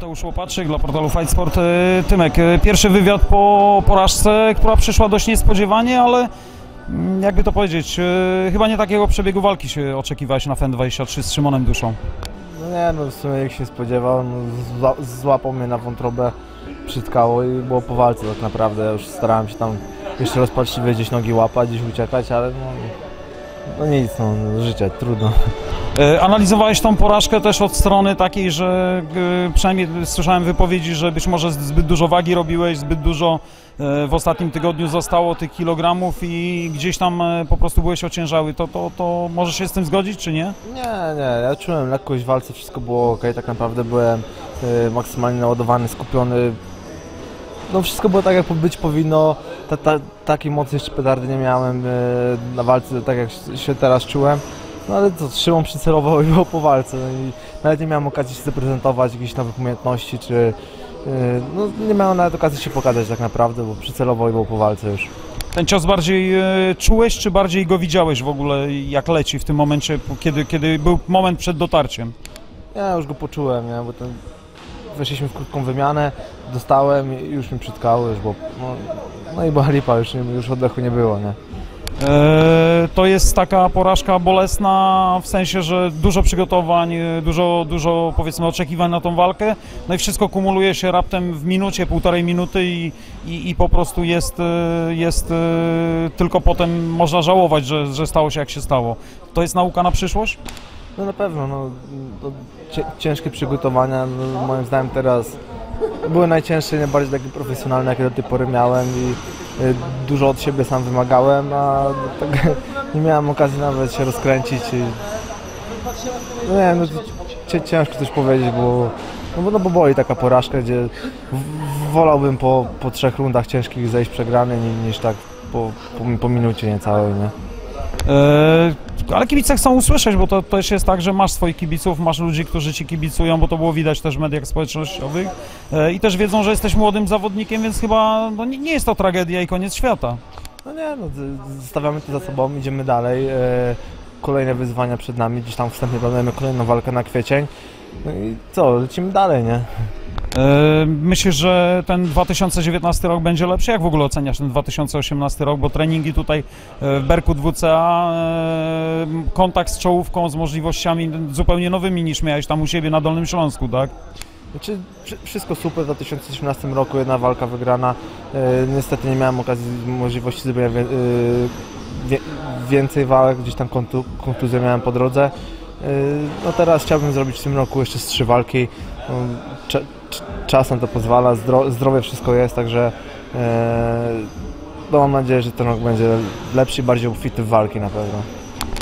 Mateusz Łopaczyk dla portalu Fight Sport. E, Tymek, e, pierwszy wywiad po porażce, która przyszła dość niespodziewanie, ale mm, jakby to powiedzieć, e, chyba nie takiego przebiegu walki się oczekiwałeś na FEN23 z Szymonem Duszą. No nie, no w sumie jak się spodziewał, no, zła, złapał mnie na wątrobę, przytkało i było po walce tak naprawdę. Już starałem się tam jeszcze rozpaczliwie gdzieś nogi łapać, gdzieś uciekać, ale no, no nic, no życie, trudno. E, Analizowałeś tą porażkę też od strony takiej, że e, przynajmniej słyszałem wypowiedzi, że być może zbyt dużo wagi robiłeś, zbyt dużo e, w ostatnim tygodniu zostało tych kilogramów i gdzieś tam po prostu byłeś ociężały. To, to, to możesz się z tym zgodzić, czy nie? Nie, nie, ja czułem lekkość w walce, wszystko było ok, tak naprawdę byłem maksymalnie naładowany, skupiony. No wszystko było tak jak być powinno, ta, ta, takiej mocy jeszcze petardy nie miałem na walce, tak jak się teraz czułem. No ale to Szymon przycelował i było po walce no i nawet nie miałem okazji się zaprezentować, jakichś nowych umiejętności, czy y, no nie miałem nawet okazji się pokazać tak naprawdę, bo przycelował i było po walce już. Ten cios bardziej e, czułeś, czy bardziej go widziałeś w ogóle, jak leci w tym momencie, kiedy, kiedy był moment przed dotarciem? Ja już go poczułem, nie? bo ten, weszliśmy w krótką wymianę, dostałem i już mi przytkało, już było, no, no i była lipa, już, już oddechu nie było, nie? E, To jest taka porażka bolesna w sensie, że dużo przygotowań, dużo, dużo powiedzmy oczekiwań na tą walkę, no i wszystko kumuluje się raptem w minucie, półtorej minuty i, i, i po prostu jest, jest e, tylko potem można żałować, że, że stało się jak się stało. To jest nauka na przyszłość? No na pewno, no, ciężkie przygotowania, no, moim zdaniem teraz były najcięższe, najbardziej takie profesjonalne, jakie do tej pory miałem i dużo od siebie sam wymagałem, a tak, nie miałem okazji nawet się rozkręcić i no nie wiem, no, ciężko coś powiedzieć, bo no, bo- no bo boli taka porażka, gdzie wolałbym po, po trzech rundach ciężkich zejść przegrany ni- niż tak po, po, po minucie niecałej, nie? E, Ale kibice chcą usłyszeć, bo to też jest tak, że masz swoich kibiców, masz ludzi, którzy ci kibicują, bo to było widać też w mediach społecznościowych e, i też wiedzą, że jesteś młodym zawodnikiem, więc chyba no, nie jest to tragedia i koniec świata. No nie, no, zostawiamy to za sobą, idziemy dalej. E, kolejne wyzwania przed nami, gdzieś tam wstępnie planujemy kolejną walkę na kwiecień. No i co, lecimy dalej, nie? E, Myślisz, że ten 2019 rok będzie lepszy? Jak w ogóle oceniasz ten 2018 rok? Bo treningi tutaj e, w Berkut WCA, e, kontakt z czołówką, z możliwościami zupełnie nowymi niż miałeś tam u siebie na Dolnym Śląsku, tak? Znaczy, wszy- wszystko super w 2018 roku, jedna walka wygrana. Niestety nie miałem okazji, możliwości zrobienia więcej walk, gdzieś tam kontu, kontuzję miałem po drodze. No teraz chciałbym zrobić w tym roku jeszcze z trzy walki. Cza- cz- czas na to pozwala, zdro, zdrowie wszystko jest, także e, no mam nadzieję, że ten rok będzie lepszy bardziej obfity w walki na pewno.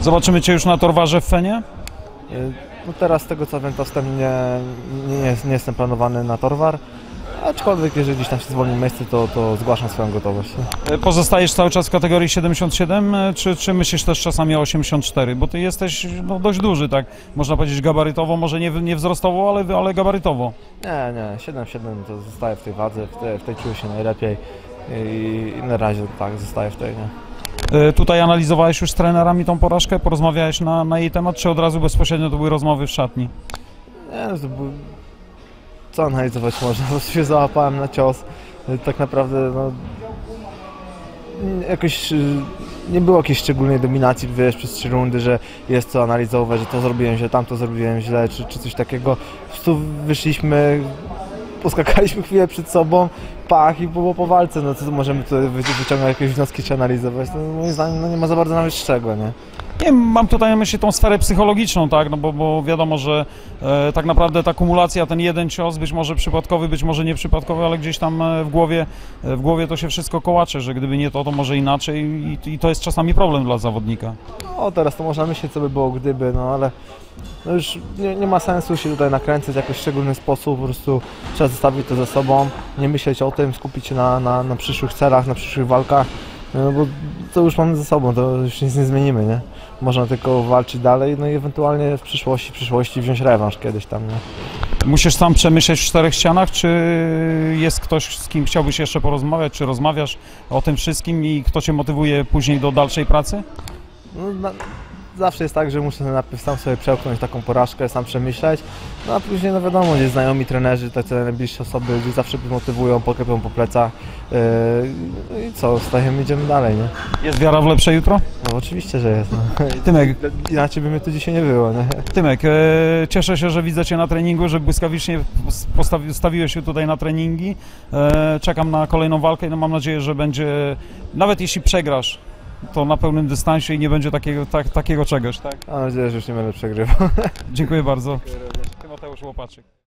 Zobaczymy Cię już na Torwarze w Fenie? E, No teraz z tego co wiem, to wstępnie nie, nie, jest- nie jestem planowany na Torwar, aczkolwiek jeżeli gdzieś tam się zwolni miejsce, to, to zgłaszam swoją gotowość. E, Pozostajesz cały czas w kategorii 77, e, czy, czy myślisz też czasami o 84? Bo Ty jesteś no, dość duży, tak? Można powiedzieć gabarytowo, może nie, nie wzrostowo, ale, ale gabarytowo. Nie, nie, 7-7 to zostaję w tej wadze, w tej, w tej czuję się najlepiej i, i na razie tak, zostaję w tej, nie. E, Tutaj analizowałeś już z trenerami tą porażkę, porozmawiałeś na, na jej temat, czy od razu bezpośrednio to były rozmowy w szatni? Nie, no to był... Co analizować można? Prostu się załapałem na cios. Tak naprawdę, no... Jakoś... y, Nie było jakiejś szczególnej dominacji, wiesz, przez trzy rundy, że jest co analizować, że to zrobiłem źle, tamto zrobiłem źle, czy, czy coś takiego. Po prostu wyszliśmy, poskakaliśmy chwilę przed sobą, pach i było po walce, no co możemy tutaj wy- wyciągać jakieś wnioski czy analizować? No, moim zdaniem no, nie ma za bardzo nawet z czego, nie? Nie, mam tutaj na myśli tą sferę psychologiczną, tak, no bo, bo wiadomo, że e, tak naprawdę ta kumulacja, ten jeden cios, być może przypadkowy, być może nieprzypadkowy, ale gdzieś tam e, w głowie, e, w głowie to się wszystko kołacze, że gdyby nie to, to może inaczej i, i to jest czasami problem dla zawodnika. O, teraz to można myśleć, co by było gdyby, no ale no już nie, nie ma sensu się tutaj nakręcać w jakiś szczególny sposób, po prostu trzeba zostawić to ze sobą, nie myśleć o tym, skupić się na, na, na przyszłych celach, na przyszłych walkach, no bo to już mamy ze sobą, to już nic nie zmienimy, nie? Można tylko walczyć dalej, no i ewentualnie w przyszłości, w przyszłości wziąć rewanż kiedyś tam, nie? Musisz sam przemyśleć w czterech ścianach, czy jest ktoś, z kim chciałbyś jeszcze porozmawiać, czy rozmawiasz o tym wszystkim i kto cię motywuje później do dalszej pracy? No, na, zawsze jest tak, że muszę najpierw sam sobie przełknąć taką porażkę, sam przemyśleć, no a później no wiadomo, gdzieś znajomi trenerzy, te, najbliższe osoby gdzieś zawsze motywują, poklepią po plecach yy, no i co, wstajemy, idziemy dalej, nie? Jest wiara w lepsze jutro? No oczywiście, że jest. No. Tymek, Inaczej by mnie tu dzisiaj nie było, nie? Tymek, e, cieszę się, że widzę Cię na treningu, że błyskawicznie postawi, stawiłeś się tutaj na treningi. E, czekam na kolejną walkę i no mam nadzieję, że będzie, nawet jeśli przegrasz, to na pełnym dystansie i nie będzie takiego, tak, takiego czegoś. Tak? Mam nadzieję, że już nie będę przegrywał. Dziękuję bardzo. Mateusz Łopaczyk.